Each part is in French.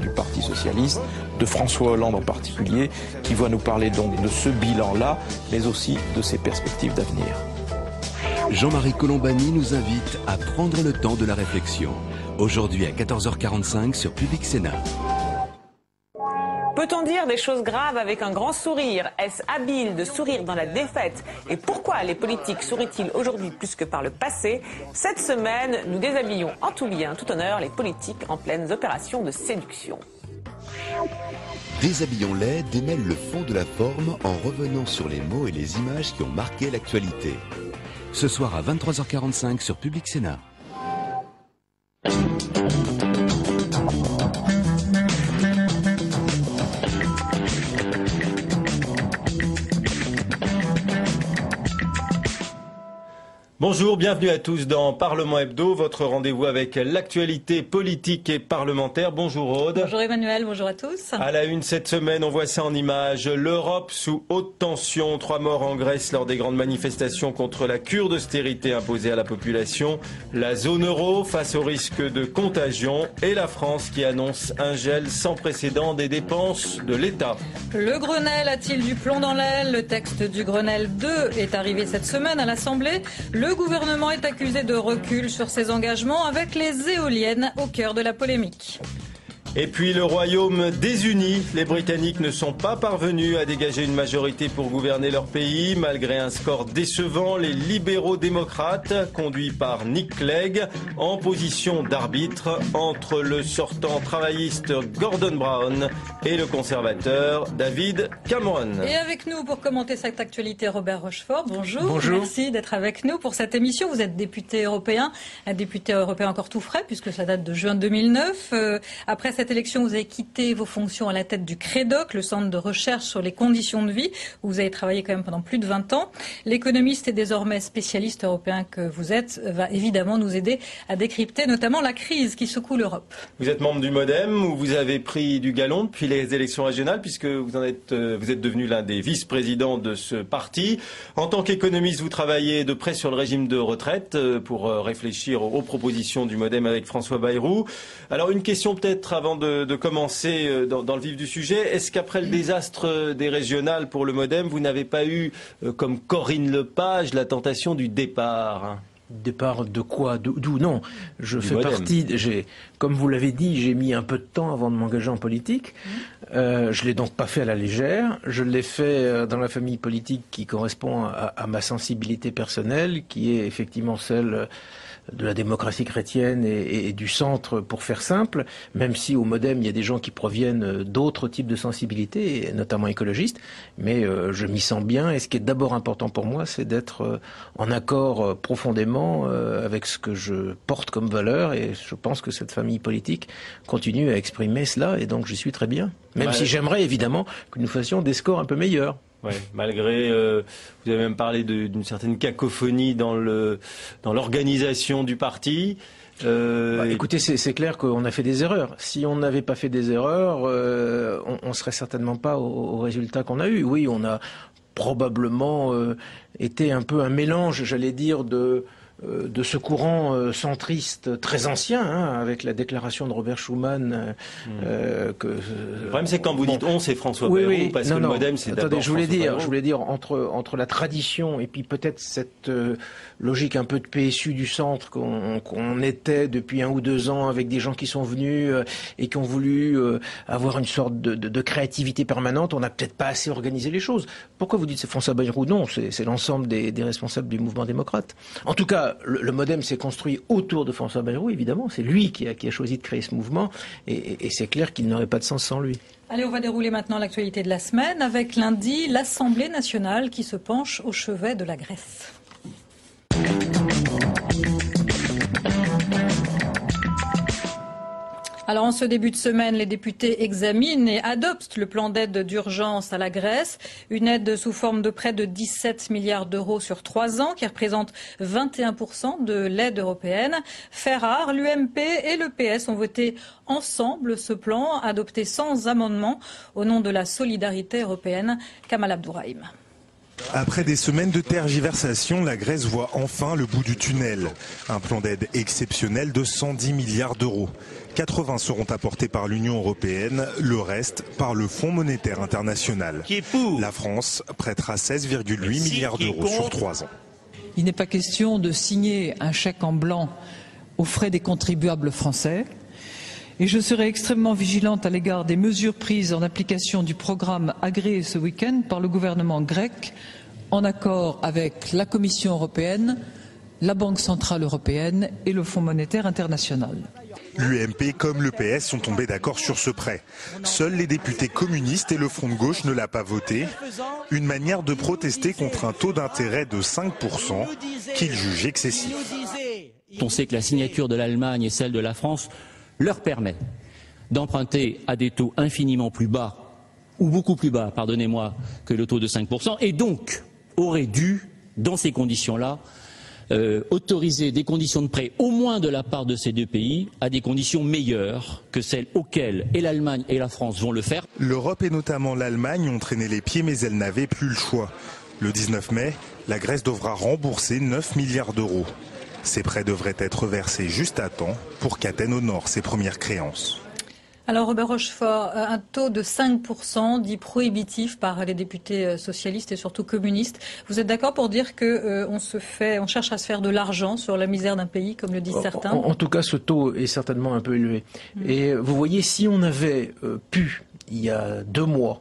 du Parti socialiste, de François Hollande en particulier, qui va nous parler donc de ce bilan-là, mais aussi de ses perspectives d'avenir. Jean-Marie Colombani nous invite à prendre le temps de la réflexion. Aujourd'hui à 14h45 sur Public Sénat. Peut-on dire des choses graves avec un grand sourire? Est-ce habile de sourire dans la défaite? Et pourquoi les politiques sourient-ils aujourd'hui plus que par le passé? Cette semaine, nous déshabillons en tout bien, tout honneur, les politiques en pleines opérations de séduction. Déshabillons-les démêle le fond de la forme en revenant sur les mots et les images qui ont marqué l'actualité. Ce soir à 23h45 sur Public Sénat. Bonjour, bienvenue à tous dans Parlement Hebdo, votre rendez-vous avec l'actualité politique et parlementaire. Bonjour Aude. Bonjour Emmanuel, bonjour à tous. À la une cette semaine, on voit ça en images. L'Europe sous haute tension. Trois morts en Grèce lors des grandes manifestations contre la cure d'austérité imposée à la population. La zone euro face au risque de contagion. Et la France qui annonce un gel sans précédent des dépenses de l'État. Le Grenelle a-t-il du plomb dans l'aile? Le texte du Grenelle 2 est arrivé cette semaine à l'Assemblée. Le le gouvernement est accusé de recul sur ses engagements avec les éoliennes au cœur de la polémique. Et puis le Royaume désuni. Les Britanniques ne sont pas parvenus à dégager une majorité pour gouverner leur pays. Malgré un score décevant, les libéraux démocrates, conduits par Nick Clegg, en position d'arbitre entre le sortant travailliste Gordon Brown et le conservateur David Cameron. Et avec nous pour commenter cette actualité, Robert Rochefort. Bonjour. Bonjour. Merci d'être avec nous pour cette émission. Vous êtes député européen, un député européen encore tout frais puisque ça date de juin 2009. Euh, après cette élection, vous avez quitté vos fonctions à la tête du CREDOC, le centre de recherche sur les conditions de vie, où vous avez travaillé quand même pendant plus de 20 ans. L'économiste et désormais spécialiste européen que vous êtes va évidemment nous aider à décrypter notamment la crise qui secoue l'Europe. Vous êtes membre du MoDem où vous avez pris du galon depuis les élections régionales puisque vous en êtes, euh, vous êtes devenu l'un des vice-présidents de ce parti. En tant qu'économiste, vous travaillez de près sur le régime de retraite euh, pour euh, réfléchir aux propositions du MoDem avec François Bayrou. Alors une question peut-être avant de, commencer euh, dans, le vif du sujet. Est-ce qu'après le désastre euh, des régionales pour le Modem, vous n'avez pas eu, euh, comme Corinne Lepage, la tentation du départ Départ de quoi? D'où? Non, je fais partie. comme vous l'avez dit, j'ai mis un peu de temps avant de m'engager en politique. Mmh. Euh, je l'ai donc pas fait à la légère. Je l'ai fait dans la famille politique qui correspond à, à, ma sensibilité personnelle, qui est effectivement celle de la démocratie chrétienne et, du centre, pour faire simple, même si au Modem, il y a des gens qui proviennent d'autres types de sensibilités, notamment écologistes, mais euh, je m'y sens bien, et ce qui est d'abord important pour moi, c'est d'être euh, en accord euh, profondément avec ce que je porte comme valeur, et je pense que cette famille politique continue à exprimer cela, et donc je suis très bien. Même si j'aimerais évidemment que nous fassions des scores un peu meilleurs. Ouais, malgré, euh, vous avez même parlé d'une certaine cacophonie dans le dans l'organisation du parti. Euh, bah, écoutez, c'est clair qu'on a fait des erreurs. Si on n'avait pas fait des erreurs, euh, on, on serait certainement pas au, résultat qu'on a eu. Oui, on a probablement été un peu un mélange, j'allais dire, de de ce courant euh, centriste très ancien, hein, avec la déclaration de Robert Schuman. Euh, hmm. que, le problème, c'est quand vous dites on, c'est François oui, parce que le modem, c'est d'abord je voulais dire, je voulais dire entre entre la tradition et puis peut-être cette logique un peu de PSU du centre qu'on était depuis un ou deux ans avec des gens qui sont venus et qui ont voulu avoir une sorte de, de, créativité permanente. On n'a peut-être pas assez organisé les choses. Pourquoi vous dites c'est François Bayrou? Non, c'est l'ensemble des, des responsables du mouvement démocrate. En tout cas, le, modem s'est construit autour de François Bayrou, évidemment. C'est lui qui a, choisi de créer ce mouvement. Et, c'est clair qu'il n'aurait pas de sens sans lui. Allez, on va dérouler maintenant l'actualité de la semaine avec lundi l'Assemblée nationale qui se penche au chevet de la Grèce. Alors en ce début de semaine, les députés examinent et adoptent le plan d'aide d'urgence à la Grèce, une aide sous forme de près de 17 milliards d'euros sur trois ans qui représente 21% de l'aide européenne. Fait rare, l'UMP et le PS ont voté ensemble ce plan adopté sans amendement au nom de la solidarité européenne. Kamal Abdourahim. Après des semaines de tergiversation, la Grèce voit enfin le bout du tunnel. Un plan d'aide exceptionnel de 110 milliards d'euros. 80 seront apportés par l'Union européenne, le reste par le Fonds monétaire international. La France prêtera 16,8 milliards d'euros sur trois ans. Il n'est pas question de signer un chèque en blanc aux frais des contribuables français. Et je serai extrêmement vigilante à l'égard des mesures prises en application du programme agréé ce week-end par le gouvernement grec, en accord avec la Commission européenne, la Banque centrale européenne et le Fonds monétaire international. L'UMP comme le PS sont tombés d'accord sur ce prêt. Seuls les députés communistes et le Front de gauche ne l'a pas voté. Une manière de protester contre un taux d'intérêt de 5% qu'ils jugent excessif. On sait que la signature de l'Allemagne et celle de la France leur permet d'emprunter à des taux infiniment plus bas, ou beaucoup plus bas, pardonnez-moi, que le taux de 5%, et donc aurait dû, dans ces conditions-là, euh, autoriser des conditions de prêt, au moins de la part de ces deux pays, à des conditions meilleures que celles auxquelles et l'Allemagne et la France vont le faire. L'Europe et notamment l'Allemagne ont traîné les pieds, mais elles n'avaient plus le choix. Le 19 mai, la Grèce devra rembourser 9 milliards d'euros. Ces prêts devraient être versés juste à temps pour qu'Athènes honore ses premières créances. Alors Robert Rochefort, euh, un taux de 5% dit prohibitif par les députés euh, socialistes et surtout communistes. Vous êtes d'accord pour dire que euh, on se fait, on cherche à se faire de l'argent sur la misère d'un pays, comme le disent certains? en, tout cas, ce taux est certainement un peu élevé. Mm. Et vous voyez, si on avait pu, il y a deux mois,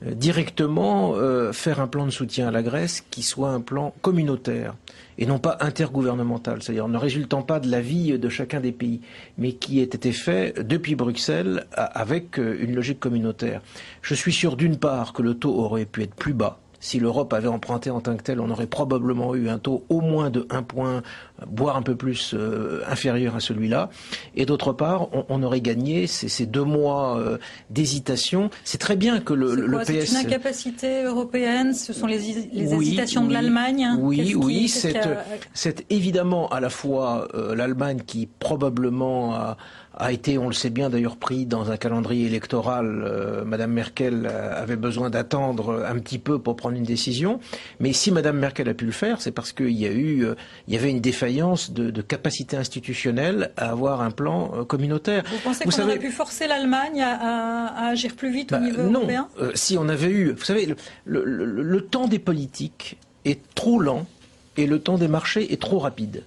directement faire un plan de soutien à la Grèce qui soit un plan communautaire et non pas intergouvernemental, c'est-à-dire ne résultant pas de la vie de chacun des pays, mais qui ait été fait depuis Bruxelles avec euh, une logique communautaire. Je suis sûr d'une part que le taux aurait pu être plus bas, si l'Europe avait emprunté en tant que tel, on aurait probablement eu un taux au moins de 1 point, voire un peu plus euh, inférieur à celui-là. Et d'autre part, on, aurait gagné ces, deux mois euh, d'hésitation. C'est très bien que le, le PS... C'est une incapacité européenne? Ce sont les, hésitations de l'Allemagne Oui, oui. C'est évidemment à la fois euh, l'Allemagne qui probablement a a été, on le sait bien d'ailleurs, pris dans un calendrier électoral. Euh, Madame Merkel euh, avait besoin d'attendre un petit peu pour prendre une décision. Mais si Madame Merkel a pu le faire, c'est parce qu'il y a eu, euh, il y avait une défaillance de, de, capacité institutionnelle à avoir un plan communautaire. Vous pensez qu'on aurait pu forcer l'Allemagne à, à, agir plus vite au bah, niveau européen? Non. si on avait eu, vous savez, le, le, le temps des politiques est trop lent et le temps des marchés est trop rapide.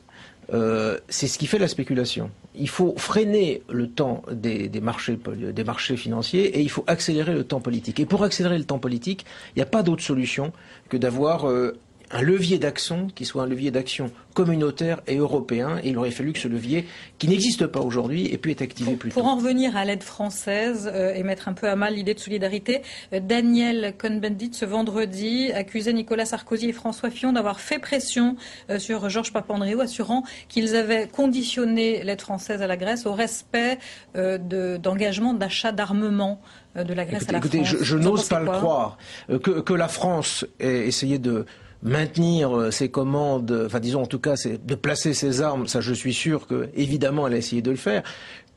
Euh, c'est ce qui fait la spéculation. Il faut freiner le temps des, marchés, des marchés financiers et il faut accélérer le temps politique. Et pour accélérer le temps politique, il n'y a pas d'autre solution que d'avoir euh, un levier d'action qui soit un levier d'action communautaire et européen. Et il aurait fallu que ce levier, qui n'existe pas aujourd'hui, ait pu être activé plus tôt. Pour en revenir à l'aide française euh, et mettre un peu à mal l'idée de solidarité, euh, Daniel Cohn-Bendit, ce vendredi, accusait Nicolas Sarkozy et François Fillon d'avoir fait pression euh, sur Georges Papandréou, assurant qu'ils avaient conditionné l'aide française à la Grèce au respect d'engagement d'achat d'armement de la Grèce à la France. je, je n'ose pas le croire. Que, que la France ait essayé de maintenir euh, ses commandes, enfin disons en tout cas de placer ses armes, ça je suis sûr que évidemment elle a essayé de le faire,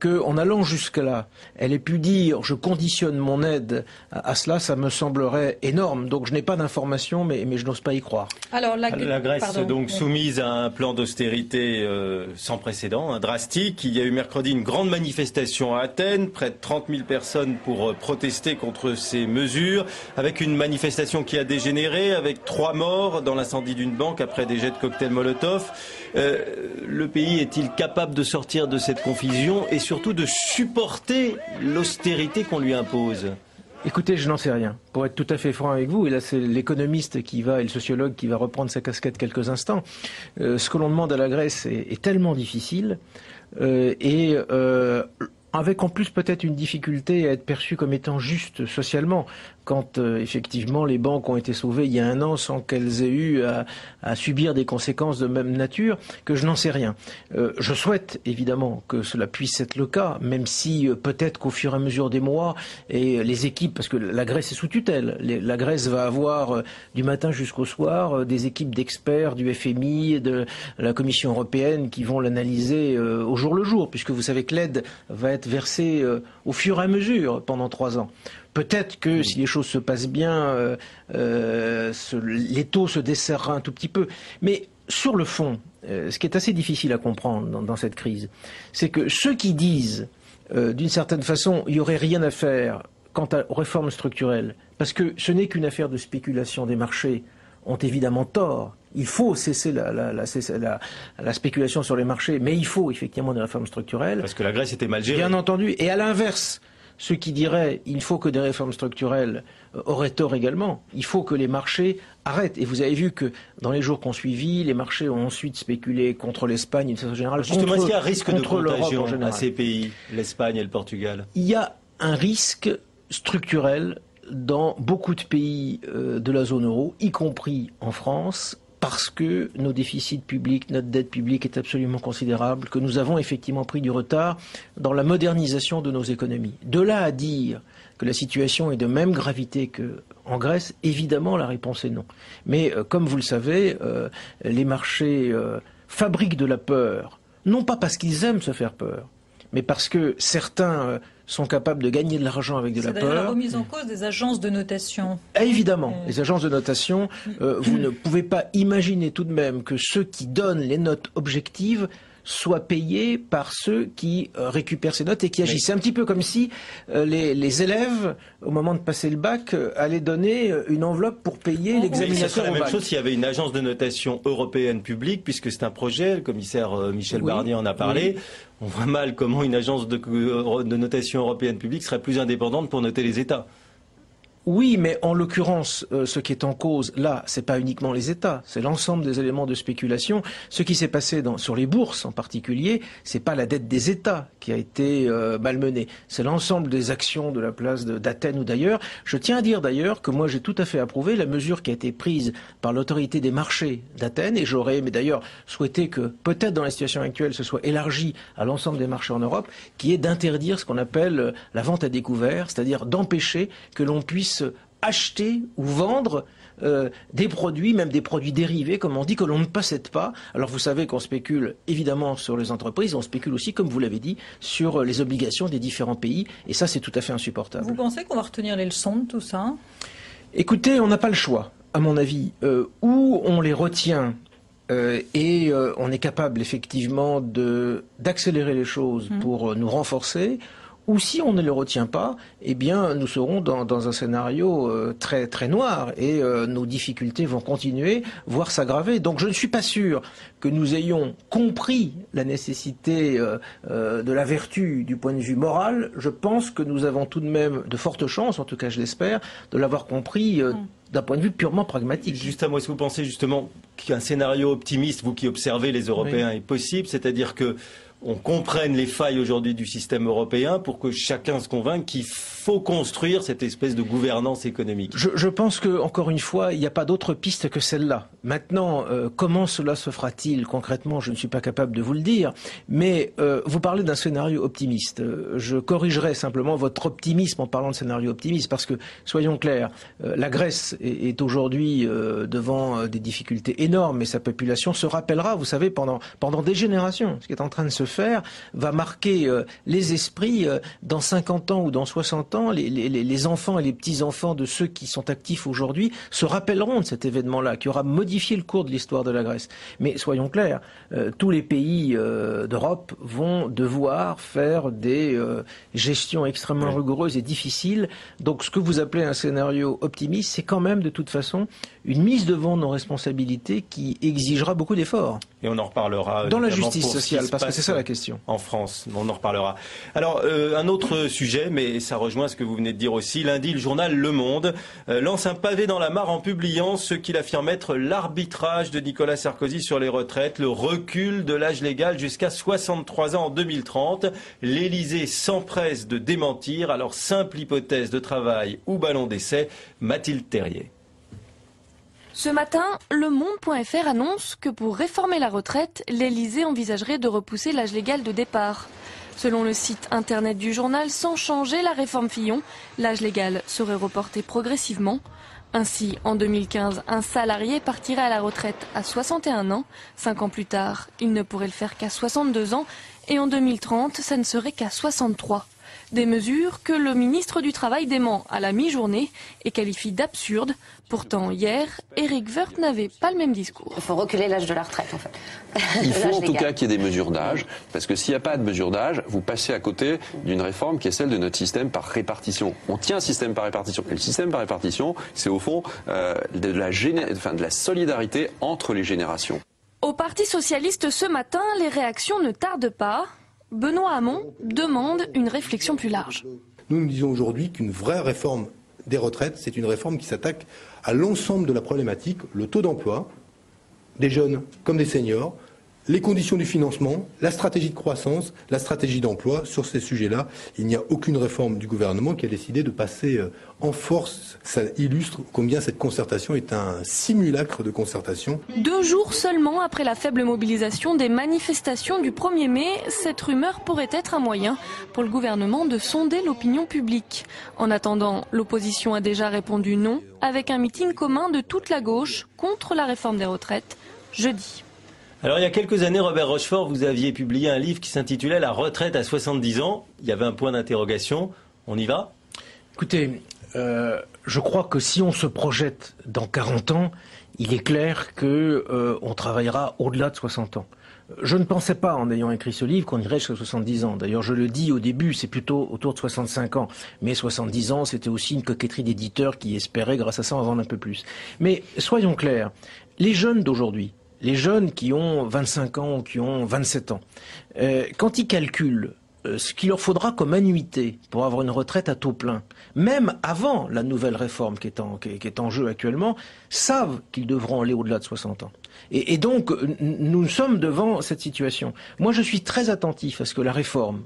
qu'en allant jusque-là, elle ait pu dire je conditionne mon aide à, cela, ça me semblerait énorme. Donc je n'ai pas d'informations, mais, mais, je n'ose pas y croire. Alors la, Grèce donc soumise à un plan d'austérité euh, sans précédent, un drastique. Il y a eu mercredi une grande manifestation à Athènes, près de 30 000 personnes pour euh, protester contre ces mesures, avec une manifestation qui a dégénéré, avec trois morts dans l'incendie d'une banque après des jets de cocktails Molotov. Euh, le pays est-il capable de sortir de cette confusion? Et surtout de supporter l'austérité qu'on lui impose Écoutez, je n'en sais rien. Pour être tout à fait franc avec vous, et là c'est l'économiste qui va et le sociologue qui va reprendre sa casquette quelques instants. Euh, ce que l'on demande à la Grèce est, tellement difficile euh, et avec en plus peut-être une difficulté à être perçu comme étant juste socialement quand euh, effectivement les banques ont été sauvées il y a un an sans qu'elles aient eu à, subir des conséquences de même nature, que je n'en sais rien. Euh, je souhaite évidemment que cela puisse être le cas, même si euh, peut-être qu'au fur et à mesure des mois, et les équipes, parce que la Grèce est sous tutelle, la Grèce va avoir du matin jusqu'au soir des équipes d'experts du FMI, de la Commission européenne qui vont l'analyser au jour le jour, puisque vous savez que l'aide va être versée au fur et à mesure pendant trois ans. Peut-être que si les choses se passent bien, euh, euh, les taux se desserrera un tout petit peu. Mais sur le fond, euh, ce qui est assez difficile à comprendre dans, cette crise, c'est que ceux qui disent euh, d'une certaine façon, il n'y aurait rien à faire quant aux réformes structurelles, parce que ce n'est qu'une affaire de spéculation des marchés, ont évidemment tort. Il faut cesser la, la, spéculation sur les marchés, mais il faut effectivement des réformes structurelles. Parce que la Grèce était mal gérée. Bien entendu. Et à l'inverse, ceux qui diraient il faut que des réformes structurelles euh, auraient tort également. Il faut que les marchés arrêtent. Et vous avez vu que dans les jours qu'on suivi, les marchés ont ensuite spéculé contre l'Espagne d'une façon générale. Justement, est-ce qu'il y a un risque de contagion à ces pays, l'Espagne et le Portugal? Il y a un risque structurel dans beaucoup de pays euh, de la zone euro, y compris en France, parce que nos déficits publics, notre dette publique est absolument considérable, que nous avons effectivement pris du retard dans la modernisation de nos économies. De là à dire que la situation est de même gravité qu'en Grèce, évidemment la réponse est non. Mais euh, comme vous le savez, euh, les marchés fabriquent de la peur, non pas parce qu'ils aiment se faire peur, mais parce que certains sont capables de gagner de l'argent avec de la peur. C'est la remise en cause des agences de notation. Ah, évidemment, les agences de notation, euh, vous ne pouvez pas imaginer tout de même que ceux qui donnent les notes objectives soient payés par ceux qui euh, récupèrent ces notes et qui agissent. C'est un petit peu comme si euh, les, élèves, au moment de passer le bac, allaient donner une enveloppe pour payer l'examination. Ce serait la même chose s'il y avait une agence de notation européenne publique, puisque c'est un projet, le commissaire Michel Barnier en a parlé on voit mal comment une agence de, notation européenne publique serait plus indépendante pour noter les États. Oui, mais en l'occurrence, euh, ce qui est en cause là, c'est pas uniquement les États, c'est l'ensemble des éléments de spéculation. Ce qui s'est passé sur les bourses en particulier, c'est pas la dette des États qui a été euh, malmenée, c'est l'ensemble des actions de la place d'Athènes ou d'ailleurs. Je tiens à dire d'ailleurs que moi j'ai tout à fait approuvé la mesure qui a été prise par l'autorité des marchés d'Athènes et j'aurais, mais d'ailleurs, souhaité que peut-être dans la situation actuelle, ce soit élargi à l'ensemble des marchés en Europe, qui est d'interdire ce qu'on appelle euh, la vente à découvert, c'est-à-dire d'empêcher que l'on puisse acheter ou vendre euh, des produits, même des produits dérivés, comme on dit, que l'on ne possède pas. Alors vous savez qu'on spécule évidemment sur les entreprises, on spécule aussi, comme vous l'avez dit, sur les obligations des différents pays, et ça c'est tout à fait insupportable. Vous pensez qu'on va retenir les leçons de tout ça? Écoutez, on n'a pas le choix, à mon avis. Euh, ou on les retient euh, et on est capable effectivement d'accélérer les choses mmh. pour nous renforcer, ou si on ne le retient pas, eh bien, nous serons dans, un scénario euh, très très noir et euh, nos difficultés vont continuer, voire s'aggraver. Donc, je ne suis pas sûr que nous ayons compris la nécessité euh, de la vertu du point de vue moral. Je pense que nous avons tout de même de fortes chances, en tout cas, je l'espère, de l'avoir compris. Mm. d'un point de vue purement pragmatique. Juste à moi, est-ce que vous pensez justement qu'un scénario optimiste, vous qui observez les Européens, est possible? C'est-à-dire que on comprenne les failles aujourd'hui du système européen pour que chacun se convainque qu'il faut construire cette espèce de gouvernance économique. Je, pense que, encore une fois, il n'y a pas d'autre piste que celle-là. Maintenant, euh, comment cela se fera-t-il concrètement Je ne suis pas capable de vous le dire. Mais euh, vous parlez d'un scénario optimiste. Euh, je corrigerai simplement votre optimisme en parlant de scénario optimiste, parce que, soyons clairs, la Grèce est, est aujourd'hui devant des difficultés énormes, et sa population se rappellera, vous savez, pendant, pendant des générations, ce qui est en train de se faire va marquer les esprits dans 50 ans ou dans 60 ans. Les, enfants et les petits-enfants de ceux qui sont actifs aujourd'hui se rappelleront de cet événement-là, qui aura modifié le cours de l'histoire de la Grèce. Mais soyons clairs, euh, tous les pays d'Europe vont devoir faire des gestions extrêmement rigoureuses et difficiles. Donc ce que vous appelez un scénario optimiste, c'est quand même de toute façon une mise devant nos responsabilités qui exigera beaucoup d'efforts. Et on en reparlera. Dans la justice sociale, parce que c'est ça la question. En France, on en reparlera. Alors, euh, un autre sujet, mais ça rejoint ce que vous venez de dire aussi. Lundi, le journal Le Monde euh, lance un pavé dans la mare en publiant ce qu'il affirme être l'arbitrage de Nicolas Sarkozy sur les retraites, le recul de l'âge légal jusqu'à 63 ans en 2030. L'Élysée s'empresse de démentir. Alors, simple hypothèse de travail ou ballon d'essai, Mathilde Terrier. Ce matin, le monde.fr annonce que pour réformer la retraite, l'Elysée envisagerait de repousser l'âge légal de départ. Selon le site internet du journal, sans changer la réforme Fillon, l'âge légal serait reporté progressivement. Ainsi, en 2015, un salarié partirait à la retraite à 61 ans. Cinq ans plus tard, il ne pourrait le faire qu'à 62 ans. Et en 2030, ça ne serait qu'à 63. Des mesures que le ministre du Travail dément à la mi-journée et qualifie d'absurdes. Pourtant, hier, Eric Woerth n'avait pas le même discours. Il faut reculer l'âge de la retraite, en fait. Il faut en tout cas qu'il y ait des mesures d'âge, parce que s'il n'y a pas de mesure d'âge, vous passez à côté d'une réforme qui est celle de notre système par répartition. On tient un système par répartition. Et le système par répartition, c'est au fond euh, de, la enfin, de la solidarité entre les générations. Au Parti socialiste ce matin, les réactions ne tardent pas. Benoît Hamon demande une réflexion plus large. Nous nous disons aujourd'hui qu'une vraie réforme des retraites, c'est une réforme qui s'attaque à l'ensemble de la problématique, le taux d'emploi, des jeunes comme des seniors, les conditions du financement, la stratégie de croissance, la stratégie d'emploi. Sur ces sujets-là, il n'y a aucune réforme du gouvernement qui a décidé de passer euh, en force. Ça illustre combien cette concertation est un simulacre de concertation. Deux jours seulement après la faible mobilisation des manifestations du 1er mai, cette rumeur pourrait être un moyen pour le gouvernement de sonder l'opinion publique. En attendant, l'opposition a déjà répondu non avec un meeting commun de toute la gauche contre la réforme des retraites jeudi. Alors il y a quelques années, Robert Rochefort, vous aviez publié un livre qui s'intitulait La retraite à 70 ans. Il y avait un point d'interrogation. On y va? Écoutez, euh, je crois que si on se projette dans 40 ans, il est clair qu'on euh, travaillera au-delà de 60 ans. Je ne pensais pas, en ayant écrit ce livre, qu'on irait jusqu'à 70 ans. D'ailleurs, je le dis au début, c'est plutôt autour de 65 ans. Mais 70 ans, c'était aussi une coquetterie d'éditeurs qui espéraient, grâce à ça, en vendre un peu plus. Mais soyons clairs, les jeunes d'aujourd'hui, les jeunes qui ont 25 ans ou qui ont 27 ans, euh, quand ils calculent euh, ce qu'il leur faudra comme annuité pour avoir une retraite à taux plein, même avant la nouvelle réforme qui est en, qui est en jeu actuellement, savent qu'ils devront aller au-delà de 60 ans. Et, donc, nous sommes devant cette situation. Moi, je suis très attentif à ce que la réforme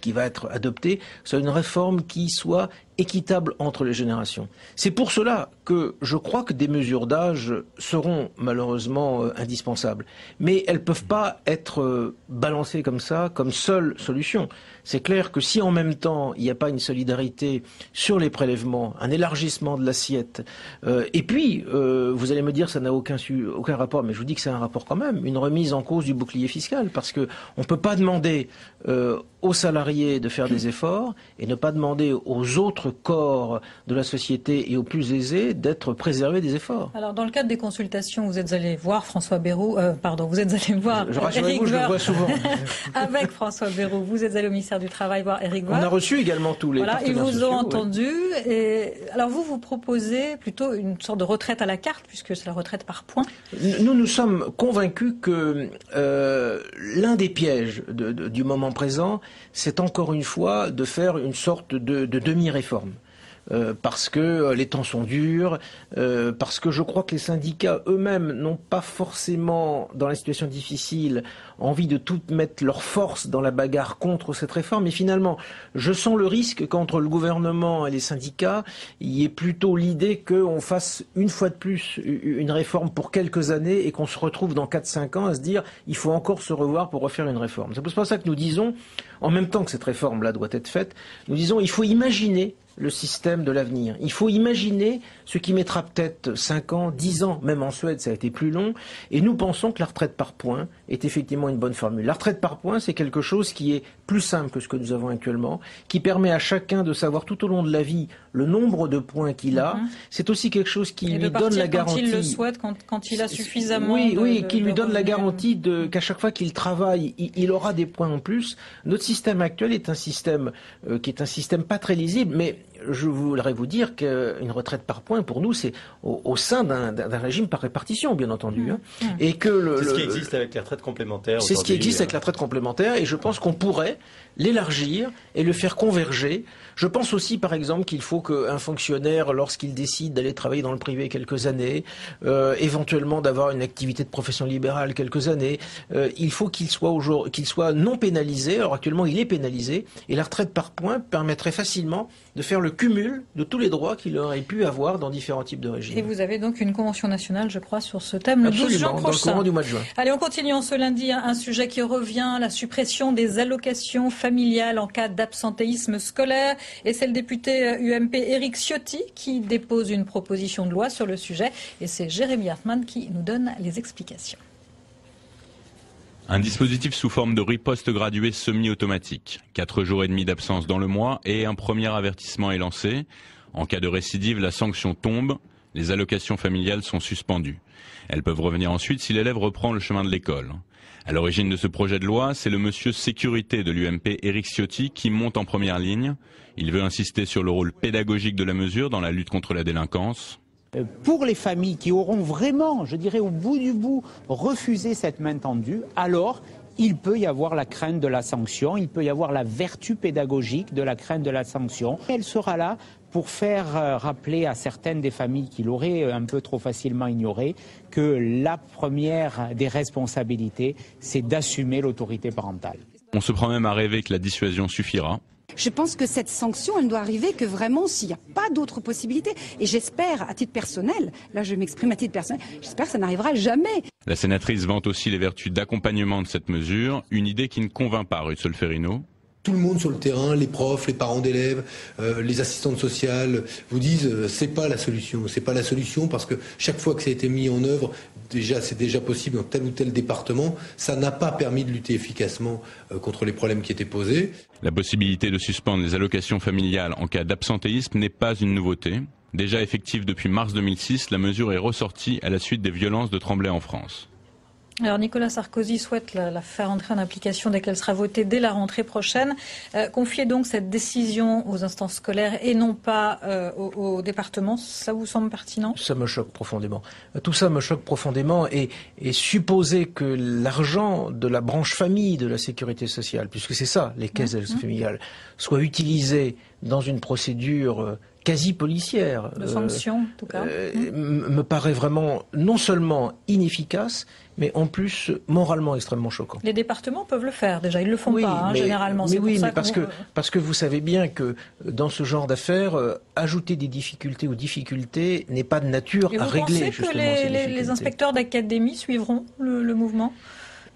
qui va être adoptée soit une réforme qui soit équitable entre les générations. C'est pour cela que je crois que des mesures d'âge seront malheureusement euh, indispensables. Mais elles ne peuvent pas être euh, balancées comme ça, comme seule solution. C'est clair que si en même temps il n'y a pas une solidarité sur les prélèvements, un élargissement de l'assiette, euh, et puis vous allez me dire ça n'a aucun, aucun rapport, mais je vous dis que c'est un rapport quand même, une remise en cause du bouclier fiscal, parce qu'on ne peut pas demander aux salariés de faire des efforts et ne pas demander aux autres corps de la société et aux plus aisés d'être préservés des efforts. Alors, dans le cadre des consultations, vous êtes allé voir François euh, pardon, vous êtes allé voir. Je, je vous, je le vois souvent. avec François Bayrou, vous êtes allé au ministère du Travail voir Eric. On a reçu également tous les. Voilà, ils vous ont entendu. Et alors, vous, vous proposez plutôt une sorte de retraite à la carte, puisque c'est la retraite par points. Nous, nous sommes convaincus que euh, l'un des pièges du moment présent, c'est encore une fois de faire une sorte de, demi-réforme. Euh, parce que euh, les temps sont durs, euh, parce que je crois que les syndicats eux-mêmes n'ont pas forcément, dans la situation difficile, envie de tout mettre leur force dans la bagarre contre cette réforme. Et finalement, je sens le risque qu'entre le gouvernement et les syndicats, il y ait plutôt l'idée qu'on fasse une fois de plus une réforme pour quelques années et qu'on se retrouve dans 4-5 ans à se dire il faut encore se revoir pour refaire une réforme. C'est pour ça que nous disons, en même temps que cette réforme-là doit être faite, nous disons il faut imaginer le système de l'avenir. Il faut imaginer ce qui mettra peut-être 5 ans, 10 ans, même en Suède ça a été plus long, et nous pensons que la retraite par points est effectivement une bonne formule. La retraite par points, c'est quelque chose qui est plus simple que ce que nous avons actuellement, qui permet à chacun de savoir tout au long de la vie le nombre de points qu'il a. Mhm. C'est aussi quelque chose qui lui donne la garantie. Quand il le souhaite, quand, il a suffisamment. Oui, oui, qui lui donne la garantie de qu'à chaque fois qu'il travaille, il, aura des points en plus. Notre système actuel est un système euh, qui est un système pas très lisible, mais je voudrais vous dire qu'une retraite par points, pour nous, c'est au, sein d'un régime par répartition, bien entendu. Hein. Mmh. Et que le, c'est ce qui existe avec la retraite complémentaire. C'est ce qui existe avec la retraite complémentaire, et je pense qu'on pourrait l'élargir et le faire converger. Je pense aussi, par exemple, qu'il faut qu'un fonctionnaire, lorsqu'il décide d'aller travailler dans le privé quelques années, euh, éventuellement d'avoir une activité de profession libérale quelques années, euh, il faut qu'il soit, qu'il soit non pénalisé. Alors actuellement, il est pénalisé, et la retraite par points permettrait facilement de faire le cumul de tous les droits qu'il aurait pu avoir dans différents types de régimes. Et vous avez donc une convention nationale, je crois, sur ce thème le 12 juin prochain. Dans le du mois de juin. Allez, on continue en ce lundi. Un sujet qui revient, la suppression des allocations familiales en cas d'absentéisme scolaire. Et c'est le député UMP euh, Éric Ciotti qui dépose une proposition de loi sur le sujet. Et c'est Jérémy Hartmann qui nous donne les explications. Un dispositif sous forme de riposte graduée semi-automatique. Quatre jours et demi d'absence dans le mois et un premier avertissement est lancé. En cas de récidive, la sanction tombe. Les allocations familiales sont suspendues. Elles peuvent revenir ensuite si l'élève reprend le chemin de l'école. À l'origine de ce projet de loi, c'est le monsieur sécurité de l'UMP, Éric Ciotti, qui monte en première ligne. Il veut insister sur le rôle pédagogique de la mesure dans la lutte contre la délinquance. Pour les familles qui auront vraiment, je dirais au bout du bout, refusé cette main tendue, alors il peut y avoir la crainte de la sanction, il peut y avoir la vertu pédagogique de la crainte de la sanction. Elle sera là pour faire euh, rappeler à certaines des familles qui l'auraient euh, un peu trop facilement ignoré que la première des responsabilités, c'est d'assumer l'autorité parentale. On se prend même à rêver que la dissuasion suffira. Je pense que cette sanction, elle ne doit arriver que vraiment s'il n'y a pas d'autres possibilités. Et j'espère, à titre personnel, là je m'exprime à titre personnel, j'espère que ça n'arrivera jamais. La sénatrice vante aussi les vertus d'accompagnement de cette mesure, une idée qui ne convainc pas Ruth Solferino tout le monde sur le terrain, les profs, les parents d'élèves, euh, les assistantes sociales, vous disent euh, c'est pas la solution. C'est pas la solution parce que chaque fois que ça a été mis en œuvre, déjà c'est déjà possible dans tel ou tel département, ça n'a pas permis de lutter efficacement euh, contre les problèmes qui étaient posés. La possibilité de suspendre les allocations familiales en cas d'absentéisme n'est pas une nouveauté. Déjà effective depuis mars 2006, la mesure est ressortie à la suite des violences de Tremblay en France. Alors Nicolas Sarkozy souhaite la, faire entrer en application dès qu'elle sera votée dès la rentrée prochaine. Euh, confier donc cette décision aux instances scolaires et non pas euh, aux, départements, ça vous semble pertinent? Ça me choque profondément. Tout ça me choque profondément et, et supposer que l'argent de la branche famille de la sécurité sociale, puisque c'est ça, les caisses mmh. familiales, soit utilisé dans une procédure euh, quasi policière. De sanction, en tout cas. Mmh. Me paraît vraiment non seulement inefficace, mais en plus moralement extrêmement choquant. Les départements peuvent le faire déjà, ils le font pas hein, généralement. Mais oui, mais parce que parce que vous savez bien que dans ce genre d'affaires, euh, ajouter des difficultés aux difficultés n'est pas de nature à régler. Vous pensez que les, les, inspecteurs d'académie suivront le mouvement?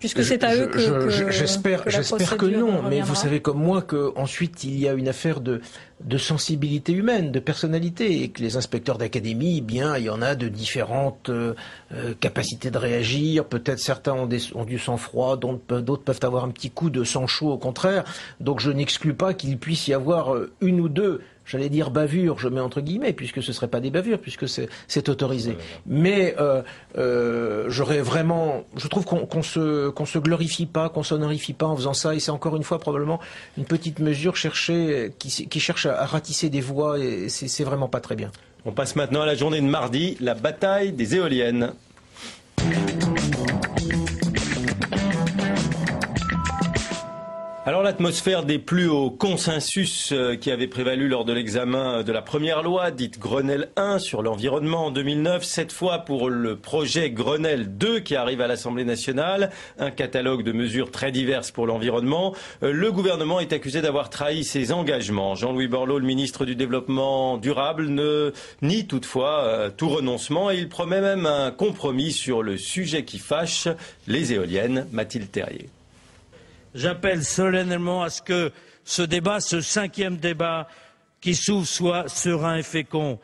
Puisque c'est à eux que, j'espère j'espère que non mais vous savez comme moi qu'ensuite il y a une affaire de de sensibilité humaine de personnalité et que les inspecteurs d'académie eh bien il y en a de différentes euh, euh, capacités de réagir. Peut-être certains ont, des, ont du sang-froid d'autres peuvent avoir un petit coup de sang chaud au contraire. Donc je n'exclus pas qu'il puisse y avoir euh, une ou deux j'allais dire bavure, je mets entre guillemets, puisque ce ne serait pas des bavures, puisque c'est autorisé. Mais euh, euh, j'aurais vraiment, je trouve qu'on se qu'on se glorifie pas, qu'on s'honorifie pas en faisant ça, et c'est encore une fois probablement une petite mesure cherchée qui, qui cherche à, ratisser des voix, et c'est vraiment pas très bien. On passe maintenant à la journée de mardi, la bataille des éoliennes. Alors l'atmosphère des plus hauts consensus euh, qui avait prévalu lors de l'examen de la première loi, dite Grenelle 1 sur l'environnement en 2009, cette fois pour le projet Grenelle 2 qui arrive à l'Assemblée nationale, un catalogue de mesures très diverses pour l'environnement. Euh, le gouvernement est accusé d'avoir trahi ses engagements. Jean-Louis Borloo, le ministre du Développement durable, ne nie toutefois euh, tout renoncement et il promet même un compromis sur le sujet qui fâche, les éoliennes. Mathilde Terrier. J'appelle solennellement à ce que ce débat, ce cinquième débat, qui s'ouvre soit serein et fécond.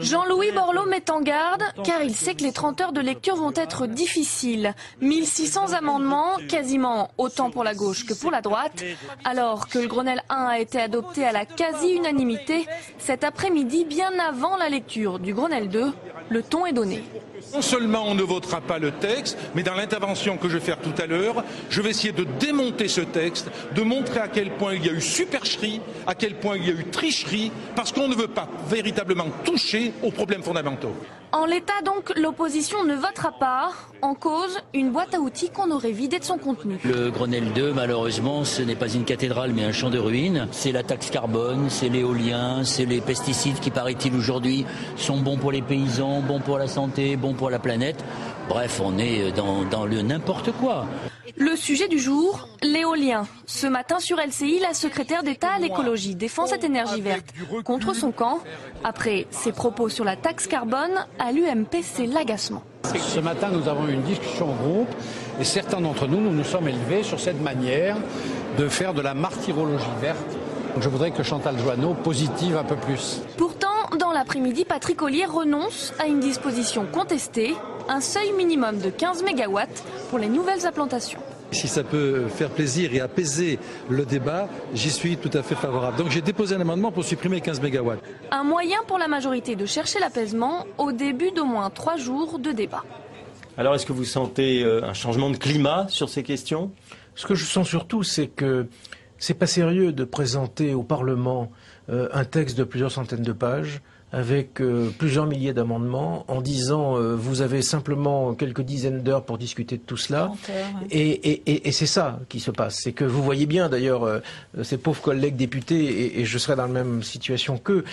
Jean-Louis Borloo met en garde car il sait que les 30 heures de lecture vont être difficiles. 1600 amendements, quasiment autant pour la gauche que pour la droite. Alors que le Grenelle 1 a été adopté à la quasi-unanimité, cet après-midi, bien avant la lecture du Grenelle 2, le ton est donné. Non seulement on ne votera pas le texte, mais dans l'intervention que je vais faire tout à l'heure, je vais essayer de démonter ce texte, de montrer à quel point il y a eu supercherie, à quel point il y a eu tricherie, parce qu'on ne veut pas véritablement toucher aux problèmes fondamentaux. En l'état donc, l'opposition ne votera pas. En cause, une boîte à outils qu'on aurait vidée de son contenu. Le Grenelle 2, malheureusement, ce n'est pas une cathédrale mais un champ de ruines. C'est la taxe carbone, c'est l'éolien, c'est les pesticides qui, paraît-il aujourd'hui, sont bons pour les paysans, bons pour la santé, bons pour la planète. Bref, on est dans, dans le n'importe quoi. Le sujet du jour, l'éolien. Ce matin sur LCI, la secrétaire d'État à l'écologie défend cette énergie verte contre son camp. Après ses propos sur la taxe carbone, à l'UMP, c'est l'agacement. Ce matin, nous avons eu une discussion au groupe et certains d'entre nous, nous nous sommes élevés sur cette manière de faire de la martyrologie verte. je voudrais que Chantal Joanneau positive un peu plus. Pourtant, dans l'après-midi, Patrick Ollier renonce à une disposition contestée, un seuil minimum de 15 MW pour les nouvelles implantations. Si ça peut faire plaisir et apaiser le débat, j'y suis tout à fait favorable. Donc j'ai déposé un amendement pour supprimer 15 MW. Un moyen pour la majorité de chercher l'apaisement au début d'au moins trois jours de débat. Alors est-ce que vous sentez euh, un changement de climat sur ces questions? Ce que je sens surtout, c'est que c'est pas sérieux de présenter au Parlement euh, un texte de plusieurs centaines de pages avec euh, plusieurs milliers d'amendements en disant euh, vous avez simplement quelques dizaines d'heures pour discuter de tout cela. Et, c'est ça qui se passe. C'est que vous voyez bien d'ailleurs ces pauvres collègues députés, et, je serai dans la même situation qu'eux,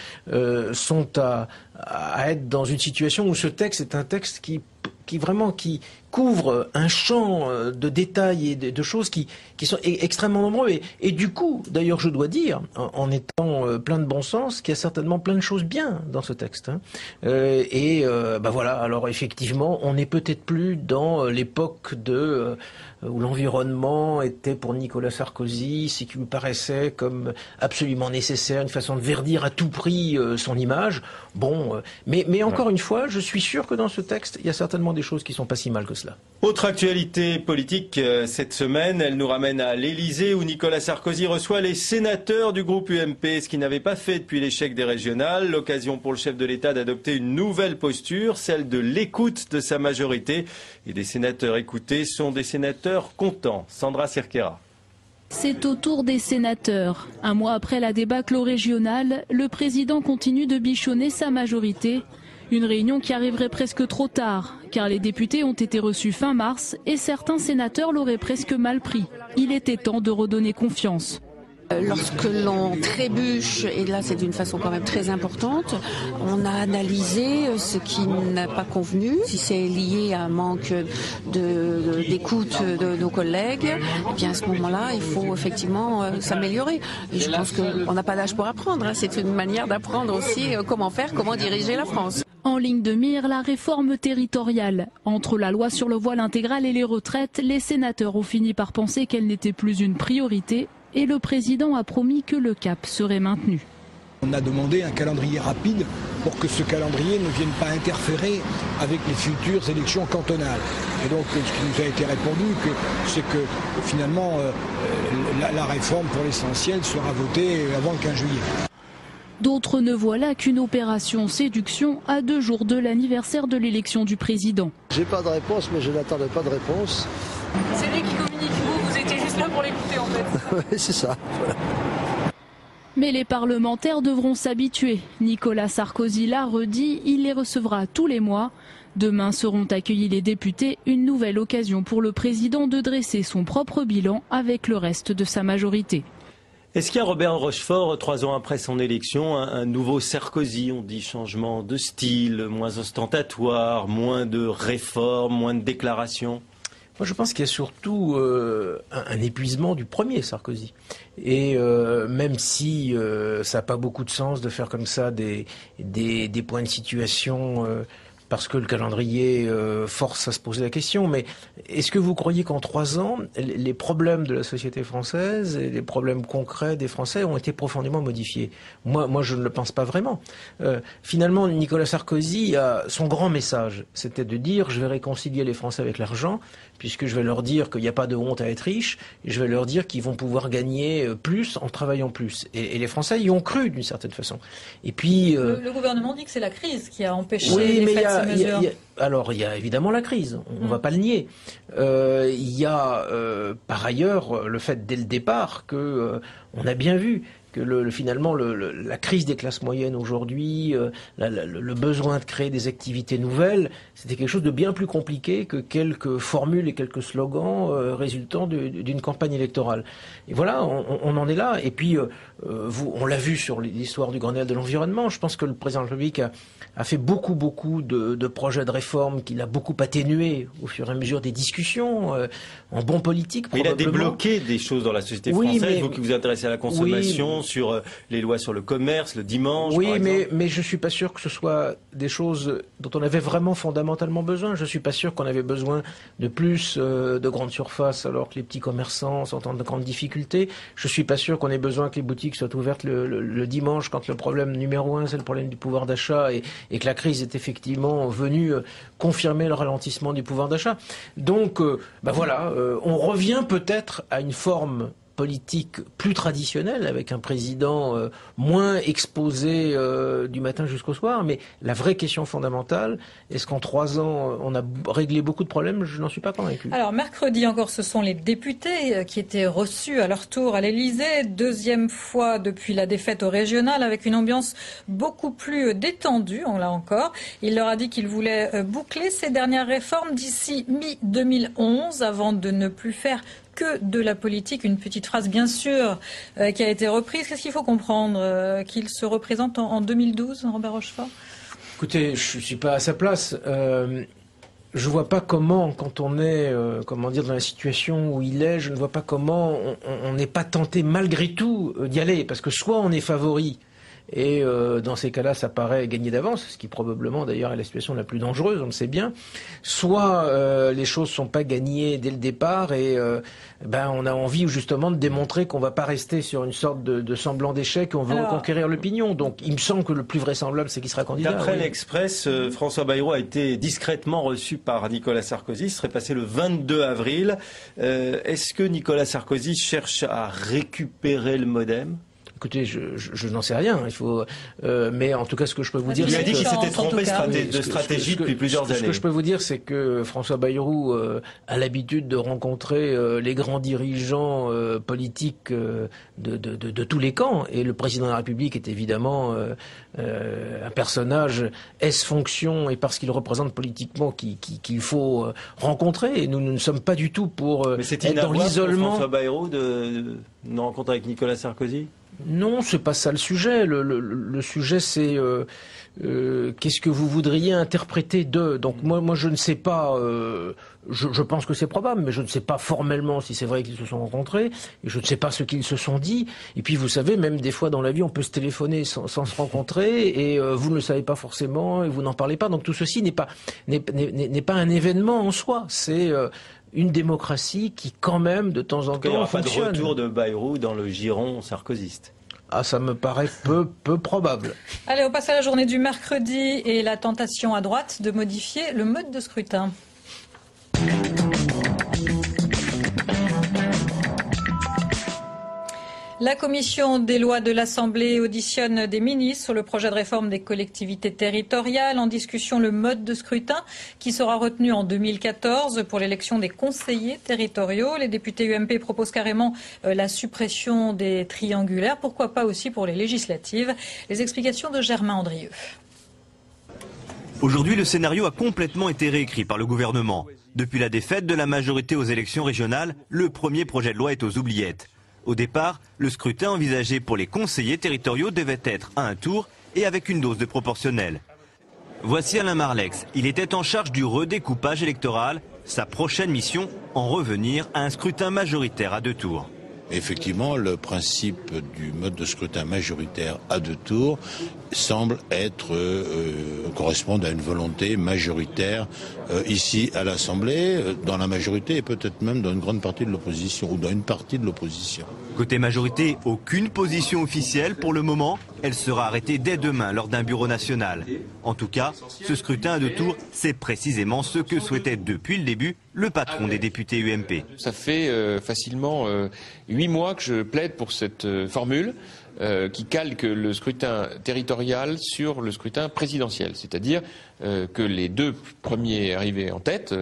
sont à, à être dans une situation où ce texte est un texte qui qui vraiment qui couvre un champ euh, de détails et de, choses qui, qui sont e-, extrêmement nombreux. Et, du coup, d'ailleurs, je dois dire, en, étant euh, plein de bon sens, qu'il y a certainement plein de choses bien dans ce texte. Hein. Euh, et ben voilà, alors effectivement, on n'est peut-être plus dans l'époque de où l'environnement était pour Nicolas Sarkozy ce qui lui paraissait comme absolument nécessaire, une façon de verdir à tout prix son image. Bon, mais, mais encore une fois, je suis sûr que dans ce texte, il y a certainement des choses qui sont pas si mal que cela. Autre actualité politique euh, cette semaine, elle nous ramène à l'Elysée où Nicolas Sarkozy reçoit les sénateurs du groupe UMP, ce qu'il n'avait pas fait depuis l'échec des régionales. L'occasion pour le chef de l'État d'adopter une nouvelle posture, celle de l'écoute de sa majorité. Et des sénateurs écoutés sont des sénateurs contents. Sandra Cerquera. C'est au tour des sénateurs. Un mois après la débâcle au régional, le président continue de bichonner sa majorité une réunion qui arriverait presque trop tard, car les députés ont été reçus fin mars et certains sénateurs l'auraient presque mal pris. Il était temps de redonner confiance. Euh, lorsque l'on trébuche, et là c'est d'une façon quand même très importante, on a analysé euh, ce qui n'a pas convenu, si c'est lié à un manque d'écoute de, nos collègues, et eh bien à ce moment-là, il faut effectivement euh, s'améliorer. Et je pense qu'on n'a pas d'âge pour apprendre, hein. c'est une manière d'apprendre aussi comment faire, comment diriger la France. En ligne de mire, la réforme territoriale. Entre la loi sur le voile intégral et les retraites, les sénateurs ont fini par penser qu'elle n'était plus une priorité et le président a promis que le cap serait maintenu. On a demandé un calendrier rapide pour que ce calendrier ne vienne pas interférer avec les futures élections cantonales. Et donc ce qui nous a été répondu, c'est que finalement euh, la, la réforme pour l'essentiel sera votée avant le 15 juillet. D'autres ne voient là qu'une opération séduction à deux jours de l'anniversaire de l'élection du président. J'ai pas de réponse, mais je n'attendais pas de réponse. C'est lui qui communique, c'est ça. Mais les parlementaires devront s'habituer. Nicolas Sarkozy l'a redit, il les recevra tous les mois. Demain seront accueillis les députés, une nouvelle occasion pour le président de dresser son propre bilan avec le reste de sa majorité. Est-ce qu'il y a Robert Rochefort, trois ans après son élection, un, nouveau Sarkozy On dit changement de style, moins ostentatoire, moins de réformes, moins de déclarations? Moi, je pense qu'il y a surtout euh, un, épuisement du premier Sarkozy. Et euh, même si euh, ça n'a pas beaucoup de sens de faire comme ça des, des, des points de situation parce que le calendrier euh, force à se poser la question. Mais est-ce que vous croyez qu'en trois ans, les problèmes de la société française et les problèmes concrets des Français ont été profondément modifiés? Moi, moi, je ne le pense pas vraiment. Euh, finalement, Nicolas Sarkozy a son grand message, c'était de dire je vais réconcilier les Français avec l'argent puisque je vais leur dire qu'il n'y a pas de honte à être riche, et je vais leur dire qu'ils vont pouvoir gagner euh, plus en travaillant plus. Et, les Français y ont cru d'une certaine façon. Et puis euh, le, gouvernement dit que c'est la crise qui a empêché oui, mais ces mesures. alors il y a évidemment la crise, on ne va mm. pas le nier. Euh, il y a par ailleurs le fait dès le départ que on a bien vu que finalement la crise des classes moyennes aujourd'hui, euh, le besoin de créer des activités nouvelles, c'était quelque chose de bien plus compliqué que quelques formules et quelques slogans euh, résultant d'une campagne électorale. Et voilà, on, en est là. Et puis, euh, vous, on l'a vu sur l'histoire du Grenelle de l'environnement. Je pense que le président de la République a, fait beaucoup, beaucoup de, projets de réforme qu'il a beaucoup atténués au fur et à mesure des discussions, en bon politique. Il a débloqué des choses dans la société française, vous qui vous intéressez à la consommation, sur euh, les lois sur le commerce, le dimanche. Oui, mais, mais je ne suis pas sûr que ce soit des choses dont on avait vraiment fondamentalement besoin. Je ne suis pas sûr qu'on avait besoin de plus euh, de grandes surfaces alors que les petits commerçants sont en de grandes difficultés. Je ne suis pas sûr qu'on ait besoin que les boutiques soient ouvertes le, dimanche quand le problème numéro un, c'est le problème du pouvoir d'achat et, et, que la crise est effectivement venue euh, confirmer le ralentissement du pouvoir d'achat. Donc, ben voilà, on revient peut-être à une forme politique plus traditionnelle, avec un président euh, moins exposé euh, du matin jusqu'au soir. Mais la vraie question fondamentale, est-ce qu'en trois ans, on a réglé beaucoup de problèmes? Je n'en suis pas convaincu. Alors, mercredi encore, ce sont les députés euh, qui étaient reçus à leur tour à l'Élysée. Deuxième fois depuis la défaite au régional, avec une ambiance beaucoup plus détendue, on l'a encore. Il leur a dit qu'il voulait boucler ces dernières réformes d'ici mi-2011 avant de ne plus faire que de la politique. Une petite phrase, bien sûr, euh, qui a été reprise. Qu'est-ce qu'il faut comprendre euh, Qu'il se représente en, 2012, Robert Rochefort? Écoutez, je ne suis pas à sa place. Euh, je ne vois pas comment, quand on est, comment dire, dans la situation où il est, je ne vois pas comment on n'est pas tenté malgré tout d'y aller, parce que soit on est favori et euh, dans ces cas-là, ça paraît gagner d'avance, ce qui probablement d'ailleurs est la situation la plus dangereuse, on le sait bien. Soit euh, les choses sont pas gagnées dès le départ et euh, ben on a envie justement de démontrer qu'on va pas rester sur une sorte de, de semblant d'échec, on veut reconquérir l'opinion. Donc il me semble que le plus vraisemblable, c'est qu'il sera candidat. D'après l'Express, François Bayrou a été discrètement reçu par Nicolas Sarkozy. Il serait passé le 22 avril. Est-ce que Nicolas Sarkozy cherche à récupérer le modem? Écoutez, je, n'en sais rien. Il faut, euh, mais en tout cas, ce que je peux vous dire, il a dit qu'il s'était trompé de stratégie depuis plusieurs années. Ce que je peux vous dire, c'est que François Bayrou euh, a l'habitude de rencontrer euh, les grands dirigeants politiques de, tous les camps, et le président de la République est évidemment un personnage est fonction et parce qu'il représente politiquement qu'il faut rencontrer. Et nous, ne sommes pas du tout pour être dans l'isolement. François Bayrou de, de rencontre avec Nicolas Sarkozy? Non, c'est pas ça le sujet. Le, sujet, c'est euh, euh, qu'est-ce que vous voudriez interpréter de. Donc moi, moi, je ne sais pas. Euh, je, pense que c'est probable, mais je ne sais pas formellement si c'est vrai qu'ils se sont rencontrés. Et je ne sais pas ce qu'ils se sont dit. Et puis, vous savez, même des fois dans la vie, on peut se téléphoner sans, se rencontrer, et vous ne le savez pas forcément, et vous n'en parlez pas. Donc tout ceci n'est pas n'est pas un événement en soi. C'est une démocratie qui, quand même, de temps en temps, Il n'y aura pas de retour de Bayrou dans le giron sarkozyste. Ah, ça me paraît peu, peu probable. Allez, on passe à la journée du mercredi et la tentation à droite de modifier le mode de scrutin. La commission des lois de l'Assemblée auditionne des ministres sur le projet de réforme des collectivités territoriales. En discussion, le mode de scrutin qui sera retenu en 2014 pour l'élection des conseillers territoriaux. Les députés UMP proposent carrément euh, la suppression des triangulaires. Pourquoi pas aussi pour les législatives? Les explications de Germain Andrieux. Aujourd'hui, le scénario a complètement été réécrit par le gouvernement. Depuis la défaite de la majorité aux élections régionales, le premier projet de loi est aux oubliettes. Au départ, le scrutin envisagé pour les conseillers territoriaux devait être à un tour et avec une dose de proportionnel. Voici Alain Marlex. Il était en charge du redécoupage électoral. Sa prochaine mission, en revenir à un scrutin majoritaire à deux tours. Effectivement, le principe du mode de scrutin majoritaire à deux tours semble être euh, euh, correspondre à une volonté majoritaire euh, ici à l'Assemblée, dans la majorité et peut-être même dans une grande partie de l'opposition ou dans une partie de l'opposition. Côté majorité, aucune position officielle pour le moment. Elle sera arrêtée dès demain lors d'un bureau national. En tout cas, ce scrutin à deux tours, c'est précisément ce que souhaitait depuis le début le patron des députés UMP. Ça fait euh, facilement euh, huit mois que je plaide pour cette euh, qui calque le scrutin territorial sur le scrutin présidentiel, c'est-à-dire que les deux premiers arrivés en tête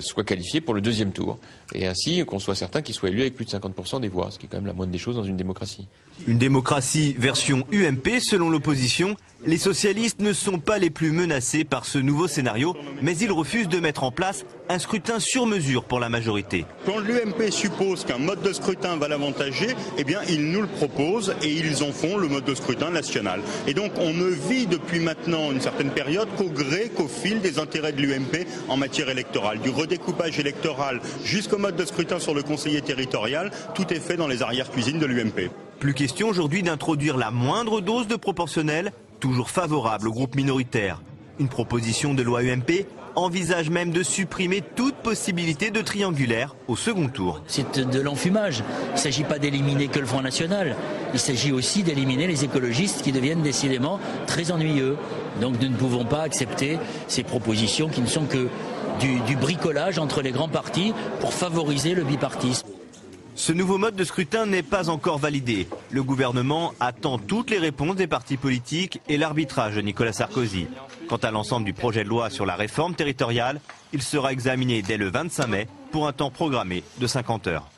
soient qualifiés pour le deuxième tour, et ainsi qu'on soit certain qu'ils soient élus avec plus de 50% des voix, ce qui est quand même la moindre des choses dans une démocratie. Une démocratie version UMP selon l'opposition. Les socialistes ne sont pas les plus menacés par ce nouveau scénario, mais ils refusent de mettre en place un scrutin sur mesure pour la majorité. Quand l'UMP suppose qu'un mode de scrutin va l'avantager, eh bien ils nous le proposent et ils en font le mode de scrutin national. Et donc on ne vit depuis maintenant une certaine période qu'au gré, qu'au fil des intérêts de l'UMP en matière électorale. Du redécoupage électoral jusqu'au mode de scrutin sur le conseiller territorial, tout est fait dans les arrières-cuisines de l'UMP. Plus question aujourd'hui d'introduire la moindre dose de proportionnel, toujours favorable au groupe minoritaire. Une proposition de loi UMP envisage même de supprimer toute possibilité de triangulaire au second tour. C'est de l'enfumage. Il ne s'agit pas d'éliminer que le Front National. Il s'agit aussi d'éliminer les écologistes qui deviennent décidément très ennuyeux. Donc nous ne pouvons pas accepter ces propositions qui ne sont que du, du bricolage entre les grands partis pour favoriser le bipartisme. Ce nouveau mode de scrutin n'est pas encore validé. Le gouvernement attend toutes les réponses des partis politiques et l'arbitrage de Nicolas Sarkozy. Quant à l'ensemble du projet de loi sur la réforme territoriale, il sera examiné dès le 25 mai pour un temps programmé de 50 heures.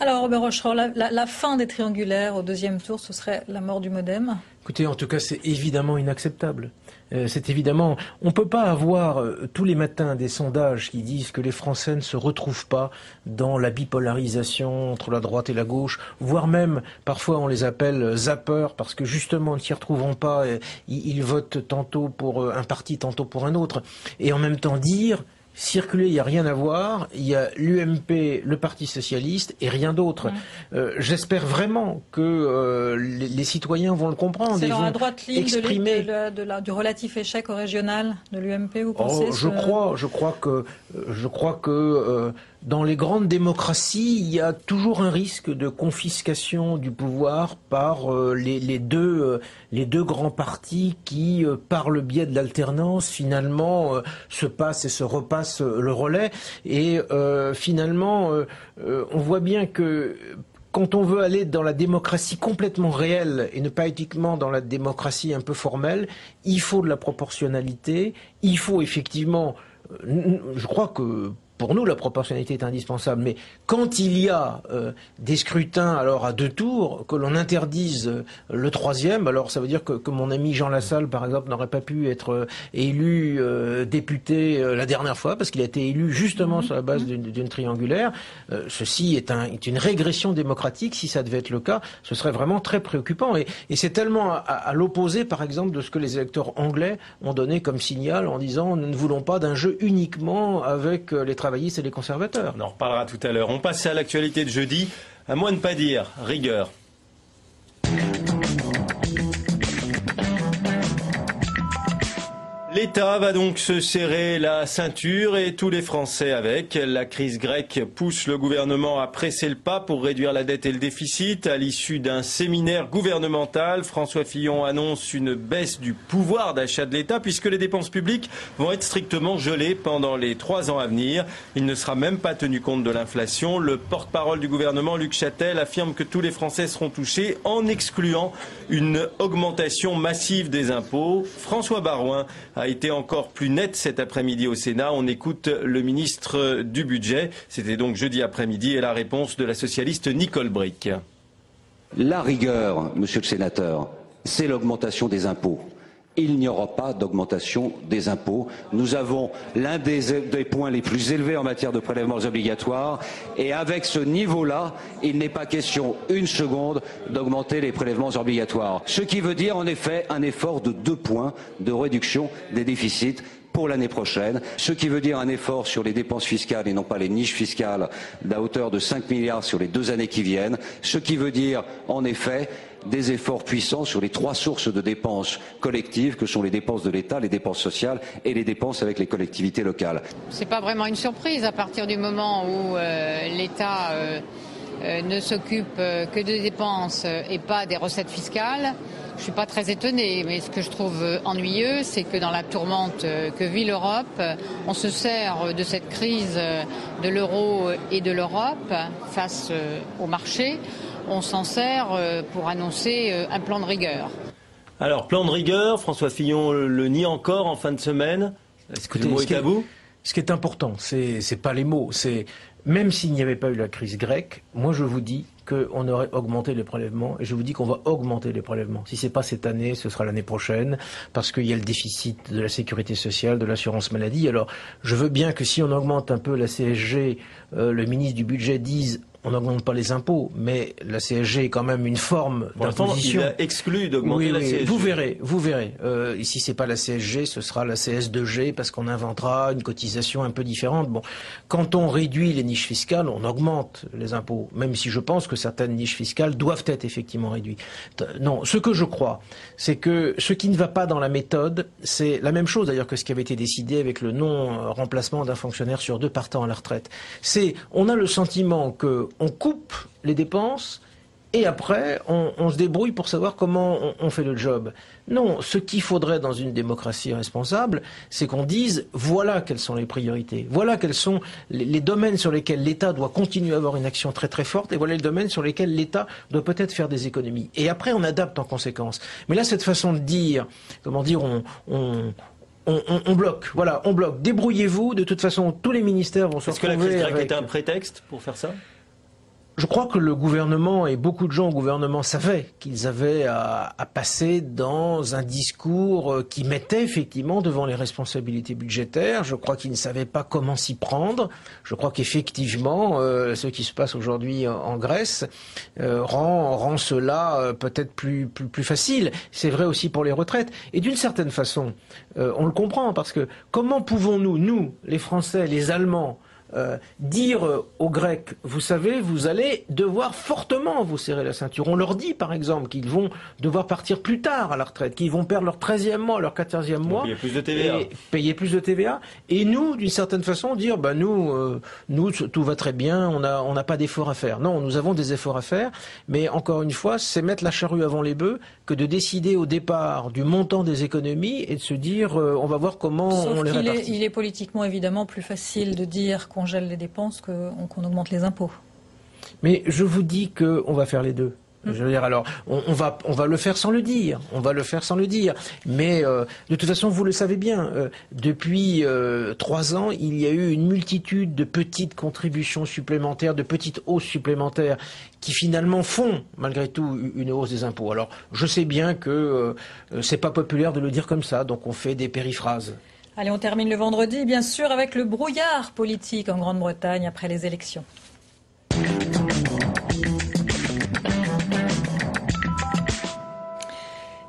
Alors Robert Rochereau, la, la, fin des triangulaires au deuxième tour, ce serait la mort du modem? Écoutez, en tout cas, c'est évidemment inacceptable. Euh, c'est évidemment, on ne peut pas avoir euh, tous les matins des sondages qui disent que les Français ne se retrouvent pas dans la bipolarisation entre la droite et la gauche, voire même parfois on les appelle zappeurs parce que justement ne s'y retrouvant pas, euh, ils votent tantôt pour un parti, tantôt pour un autre, et en même temps dire circuler, il n'y a rien à voir. Il y a l'UMP, le Parti socialiste et rien d'autre. Euh, j'espère vraiment que euh, les, citoyens vont le comprendre. C'est dans la droite ligne exprimer... de, du relatif échec au régional de l'UMP, vous pensez oh, Je crois, je crois que, je crois que euh, dans les grandes démocraties, il y a toujours un risque de confiscation du pouvoir par euh, les, deux, euh, les deux grands partis qui, euh, par le biais de l'alternance, finalement se passent et se repassent le relais. Et finalement, on voit bien que quand on veut aller dans la démocratie complètement réelle et ne pas éthiquement dans la démocratie un peu formelle, il faut de la proportionnalité, il faut effectivement je crois que pour nous, la proportionnalité est indispensable. Mais quand il y a euh, des scrutins alors à deux tours, que l'on interdise euh, le troisième, alors ça veut dire que, mon ami Jean Lassalle, par exemple, n'aurait pas pu être euh, élu député la dernière fois parce qu'il a été élu justement sur la base d'une triangulaire. ceci est, un, est, une régression démocratique. Si ça devait être le cas, ce serait vraiment très préoccupant. Et, et c'est tellement à, à l'opposé, par exemple, de ce que les électeurs anglais ont donné comme signal en disant nous ne voulons pas d'un jeu uniquement avec les et les conservateurs. On en reparlera tout à l'heure. On passe à l'actualité de jeudi. À moins de pas dire, rigueur. L'État va donc se serrer la ceinture et tous les Français avec. La crise grecque pousse le gouvernement à presser le pas pour réduire la dette et le déficit. À l'issue d'un séminaire gouvernemental, François Fillon annonce une baisse du pouvoir d'achat de l'État puisque les dépenses publiques vont être strictement gelées pendant les trois ans à venir. Il ne sera même pas tenu compte de l'inflation. Le porte-parole du gouvernement, Luc Châtel, affirme que tous les Français seront touchés en excluant une augmentation massive des impôts. François Barouin a été encore plus net cet après-midi au Sénat. On écoute le ministre du Budget. C'était donc jeudi après-midi et la réponse de la socialiste Nicole Brick. La rigueur, monsieur le sénateur, c'est l'augmentation des impôts il n'y aura pas d'augmentation des impôts. Nous avons l'un des, points les plus élevés en matière de prélèvements obligatoires et avec ce niveau-là, il n'est pas question une seconde d'augmenter les prélèvements obligatoires. Ce qui veut dire en effet un effort de deux points de réduction des déficits pour l'année prochaine, ce qui veut dire un effort sur les dépenses fiscales et non pas les niches fiscales d'à hauteur de 5 milliards sur les deux années qui viennent, ce qui veut dire en effet des efforts puissants sur les trois sources de dépenses collectives que sont les dépenses de l'État, les dépenses sociales et les dépenses avec les collectivités locales. Ce n'est pas vraiment une surprise à partir du moment où euh, l'État euh, ne s'occupe que de dépenses et pas des recettes fiscales. Je ne suis pas très étonnée, mais ce que je trouve ennuyeux, c'est que dans la tourmente que vit l'Europe, on se sert de cette crise de l'euro et de l'Europe face au marché on s'en sert euh, pour annoncer euh, un plan de rigueur. Alors, plan de rigueur, François Fillon le nie encore en fin de semaine. Est-ce que le mot est à vous? Ce qui est important, c'est n'est pas les mots, c'est même s'il n'y avait pas eu la crise grecque, moi je vous dis qu'on aurait augmenté les prélèvements et je vous dis qu'on va augmenter les prélèvements. Si ce n'est pas cette année, ce sera l'année prochaine parce qu'il y a le déficit de la sécurité sociale, de l'assurance maladie. Alors je veux bien que si on augmente un peu la CSG, euh, le ministre du budget dise on n'augmente pas les impôts, mais la CSG est quand même une forme d'imposition. Il a exclu d'augmenter la CSG. Vous verrez, vous verrez. Euh, ici, c'est pas la CSG, ce sera la CS2G parce qu'on inventera une cotisation un peu différente. Bon, quand on réduit les niches fiscales, on augmente les impôts, même si je pense que certaines niches fiscales doivent être effectivement réduites. Non, ce que je crois, c'est que ce qui ne va pas dans la méthode, c'est la même chose d'ailleurs que ce qui avait été décidé avec le non-remplacement d'un fonctionnaire sur deux partant à la retraite. C'est, on a le sentiment que on coupe les dépenses et après, on, se débrouille pour savoir comment on, fait le job. Non, ce qu'il faudrait dans une démocratie responsable, c'est qu'on dise voilà quelles sont les priorités, voilà quels sont les, domaines sur lesquels l'État doit continuer à avoir une action très très forte, et voilà les domaines sur lesquels l'État doit peut-être faire des économies. Et après, on adapte en conséquence. Mais là, cette façon de dire, comment dire, on, on, bloque, voilà, on bloque. Débrouillez-vous. De toute façon, tous les ministères vont se retrouver. Est-ce que la crise grecque était un prétexte pour faire ça? Je crois que le gouvernement et beaucoup de gens au gouvernement savaient qu'ils avaient à, passer dans un discours euh, qui mettait effectivement devant les responsabilités budgétaires. Je crois qu'ils ne savaient pas comment s'y prendre. Je crois qu'effectivement, euh, ce qui se passe aujourd'hui en, Grèce euh, rend, rend cela peut-être plus, plus, plus facile. C'est vrai aussi pour les retraites. Et d'une certaine façon, on le comprend parce que comment pouvons-nous, nous, les Français, les Allemands, euh, dire aux Grecs, vous savez, vous allez devoir fortement vous serrer la ceinture. On leur dit, par exemple, qu'ils vont devoir partir plus tard à la retraite, qu'ils vont perdre leur 13e mois, leur 14e mois. Payer plus de TVA. Et payer plus de TVA. Et nous, d'une certaine façon, dire, bah, nous, euh, nous, tout va très bien, on n'a on pas d'efforts à faire. Non, nous avons des efforts à faire, mais encore une fois, c'est mettre la charrue avant les bœufs que de décider au départ du montant des économies et de se dire, euh, on va voir comment on les répartit. il est politiquement évidemment plus facile de dire qu'on gèle les dépenses qu'on augmente les impôts. Mais je vous dis qu'on va faire les deux. Je veux dire, alors, on, va, le faire sans le dire. On va le faire sans le dire. Mais euh, de toute façon, vous le savez bien. Euh, depuis euh, trois ans, il y a eu une multitude de petites contributions supplémentaires, de petites hausses supplémentaires, qui finalement font, malgré tout, une hausse des impôts. Alors, je sais bien que c'est pas populaire de le dire comme ça, donc on fait des périphrases. Allez, on termine le vendredi, bien sûr, avec le brouillard politique en Grande-Bretagne après les élections.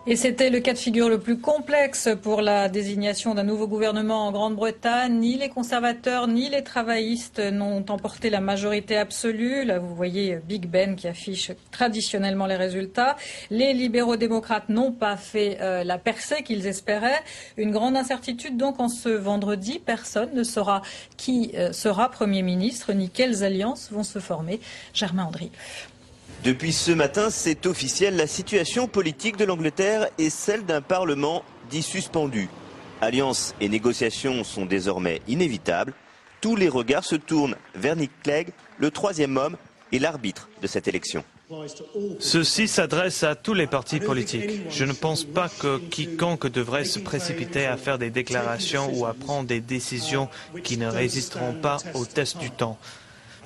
Et c'était le cas de figure le plus complexe pour la désignation d'un nouveau gouvernement en Grande-Bretagne. Ni les conservateurs ni les travaillistes n'ont emporté la majorité absolue. Là, vous voyez Big Ben qui affiche traditionnellement les résultats. Les libéraux démocrates n'ont pas fait euh, la percée qu'ils espéraient. Une grande incertitude donc en ce vendredi. Personne ne saura qui euh, sera Premier ministre ni quelles alliances vont se former. Germain Andrieux. Depuis ce matin, c'est officiel, la situation politique de l'Angleterre est celle d'un Parlement dit suspendu. Alliances et négociations sont désormais inévitables. Tous les regards se tournent vers Nick Clegg, le troisième homme et l'arbitre de cette élection. Ceci s'adresse à tous les partis politiques. Je ne pense pas que quiconque devrait se précipiter à faire des déclarations ou à prendre des décisions qui ne résisteront pas au test du temps.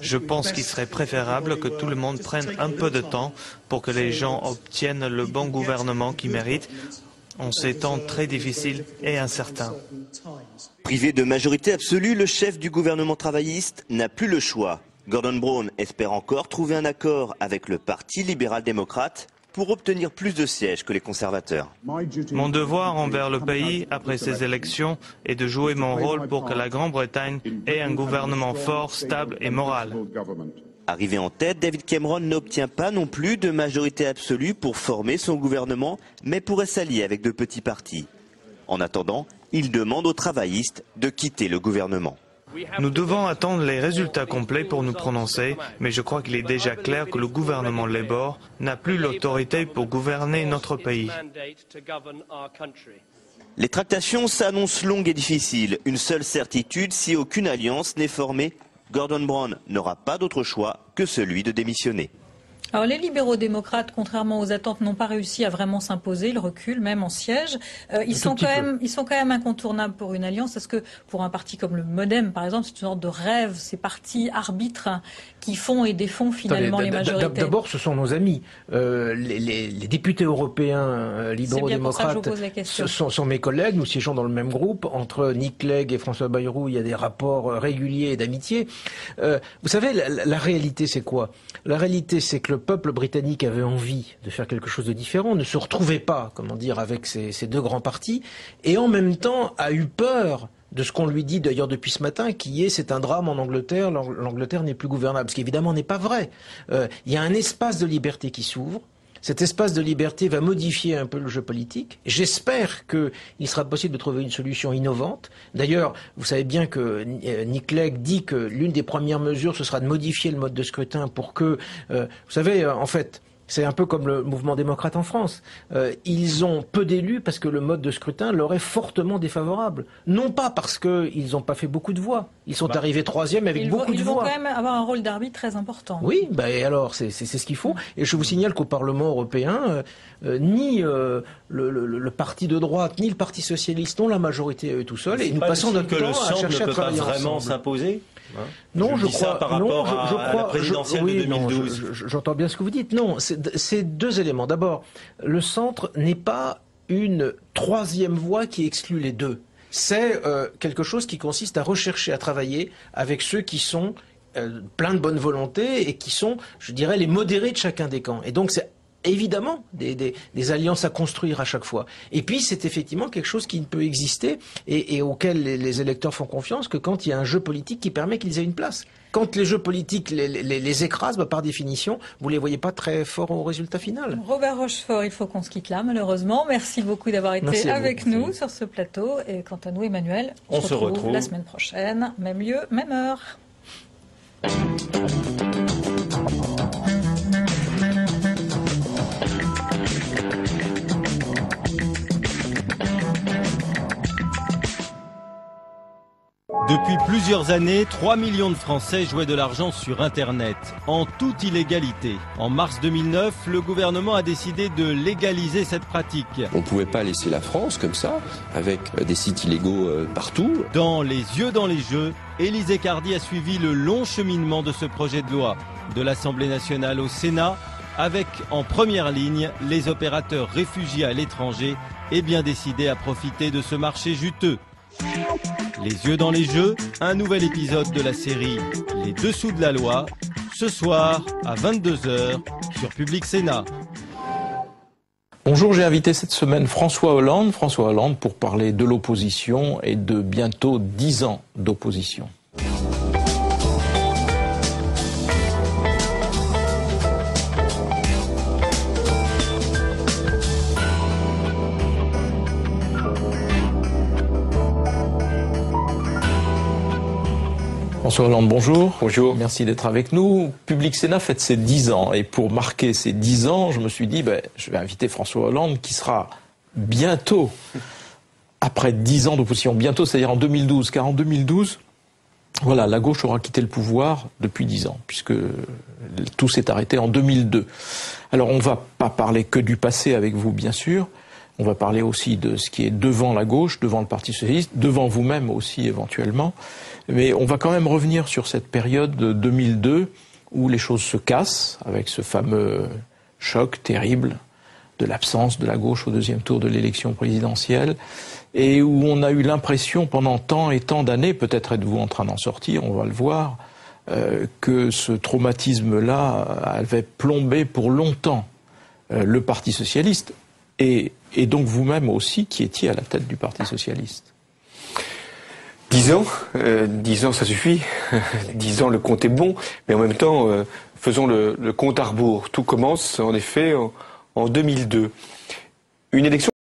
Je pense qu'il serait préférable que tout le monde prenne un peu de temps pour que les gens obtiennent le bon gouvernement qu'ils méritent en ces temps très difficiles et incertains. Privé de majorité absolue, le chef du gouvernement travailliste n'a plus le choix. Gordon Brown espère encore trouver un accord avec le Parti libéral-démocrate pour obtenir plus de sièges que les conservateurs. Mon devoir envers le pays après ces élections est de jouer mon rôle pour que la Grande-Bretagne ait un gouvernement fort, stable et moral. Arrivé en tête, David Cameron n'obtient pas non plus de majorité absolue pour former son gouvernement, mais pourrait s'allier avec de petits partis. En attendant, il demande aux travaillistes de quitter le gouvernement. Nous devons attendre les résultats complets pour nous prononcer, mais je crois qu'il est déjà clair que le gouvernement Labour n'a plus l'autorité pour gouverner notre pays. Les tractations s'annoncent longues et difficiles. Une seule certitude, si aucune alliance n'est formée, Gordon Brown n'aura pas d'autre choix que celui de démissionner. Alors les libéraux démocrates, contrairement aux attentes, n'ont pas réussi à vraiment s'imposer. Ils reculent même en siège. Euh, ils sont quand même, ils sont quand même incontournables pour une alliance. Est-ce que pour un parti comme le MoDem, par exemple, c'est une sorte de rêve, ces partis arbitres qui font et défont finalement les majorités? D'abord, ce sont nos amis. Euh, les, les, les, députés européens euh, libéraux démocrates ce sont, sont, mes collègues. Nous siégeons dans le même groupe. Entre Nick Clegg et François Bayrou, il y a des rapports réguliers d'amitié. Vous savez, la, la réalité, c'est quoi? La réalité, c'est que le peuple britannique avait envie de faire quelque chose de différent, ne se retrouvait pas, comment dire, avec ces, ces deux grands partis, et en même temps a eu peur de ce qu'on lui dit d'ailleurs depuis ce matin, qui est c'est un drame en Angleterre, l'Angleterre n'est plus gouvernable, ce qui évidemment n'est pas vrai. Euh, il y a un espace de liberté qui s'ouvre. Cet espace de liberté va modifier un peu le jeu politique. J'espère qu'il sera possible de trouver une solution innovante. D'ailleurs, vous savez bien que euh, Nick Clegg dit que l'une des premières mesures, ce sera de modifier le mode de scrutin pour que, euh, vous savez, en fait, c'est un peu comme le mouvement démocrate en France. Euh, ils ont peu d'élus parce que le mode de scrutin leur est fortement défavorable. Non pas parce qu'ils n'ont pas fait beaucoup de voix. Ils sont bah, arrivés troisième avec beaucoup de voix. Ils vont quand même avoir un rôle d'arbitre très important. Oui, bah, et alors c'est ce qu'il faut. Et je vous signale qu'au Parlement européen, euh, euh, ni euh, le, le, le, parti de droite, ni le parti socialiste n'ont la majorité eux tout seuls. Et nous passons notre que temps le à chercher ne peut à travailler pas vraiment s'imposer Hein Non, je, je, dis crois. ça par non, rapport je, je à, crois, la présidentielle je, oui, de 2012. Non, J'entends bien ce que vous dites. Non, c'est deux éléments. D'abord, le centre n'est pas une troisième voie qui exclut les deux. C'est euh, quelque chose qui consiste à rechercher, à travailler avec ceux qui sont euh, pleins de bonne volonté et qui sont, je dirais, les modérés de chacun des camps. Et donc c'est évidemment des, des, des, alliances à construire à chaque fois. Et puis c'est effectivement quelque chose qui ne peut exister et, et auquel les, les, électeurs font confiance que quand il y a un jeu politique qui permet qu'ils aient une place. Quand les jeux politiques les, les écrasent, bah, par définition, vous les voyez pas très forts au résultat final. Robert Rochefort, il faut qu'on se quitte là, malheureusement. Merci beaucoup d'avoir été avec nous Merci. sur ce plateau. Et quant à nous, Emmanuel, on, on se, retrouve, retrouve la semaine prochaine, même lieu, même heure. Depuis plusieurs années, 3 millions de Français jouaient de l'argent sur Internet, en toute illégalité. En mars 2009, le gouvernement a décidé de légaliser cette pratique. On ne pouvait pas laisser la France comme ça, avec des sites illégaux partout. Dans Les yeux dans les jeux, Élisée Cardi a suivi le long cheminement de ce projet de loi, de l'Assemblée nationale au Sénat, avec en première ligne les opérateurs réfugiés à l'étranger et bien décidés à profiter de ce marché juteux. Les yeux dans les jeux, un nouvel épisode de la série Les Dessous de la loi, ce soir à 22h sur Public Sénat. Bonjour, j'ai invité cette semaine François Hollande, François Hollande pour parler de l'opposition et de bientôt 10 ans d'opposition. François Hollande, bonjour. Bonjour. Merci d'être avec nous. Public Sénat fête ses 10 ans. Et pour marquer ces 10 ans, je me suis dit, ben, je vais inviter François Hollande qui sera bientôt, après 10 ans d'opposition, bientôt, c'est-à-dire en 2012. Car en 2012, voilà, la gauche aura quitté le pouvoir depuis 10 ans, puisque tout s'est arrêté en 2002. Alors on ne va pas parler que du passé avec vous, bien sûr. On va parler aussi de ce qui est devant la gauche, devant le Parti socialiste, devant vous-même aussi éventuellement. Mais on va quand même revenir sur cette période de 2002 où les choses se cassent avec ce fameux choc terrible de l'absence de la gauche au deuxième tour de l'élection présidentielle et où on a eu l'impression pendant tant et tant d'années, peut-être êtes-vous en train d'en sortir, on va le voir, euh, que ce traumatisme-là avait plombé pour longtemps euh, le Parti socialiste et, et donc vous-même aussi qui étiez à la tête du Parti socialiste. Dix ans, euh, dix ans ça suffit. dix ans le compte est bon, mais en même temps euh, faisons le, le, compte à rebours. Tout commence en effet en, en 2002. Une élection